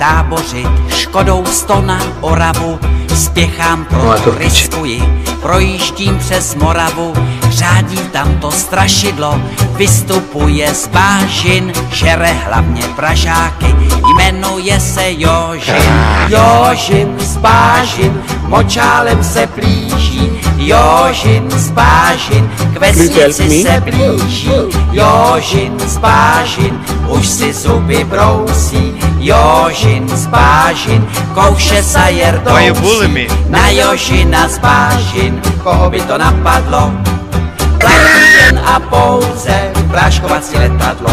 tábořit, škodou sto na Oravu, spěchám No proto piče. riskuji, projíždím přes Moravu, řádí tam to strašidlo, vystupuje z bážin, žere hlavně Pražáky, jmenuje se Jožin. Jožin z bážin, močálem se plíží, Jožin z bážin, k vesnici se blíží, Jožin z bážin, už si zuby brousí, Jožin z bážin, kouše sa me? na Jožina z bážin, koho by to napadlo, platí jen a pouze práškovací letadlo.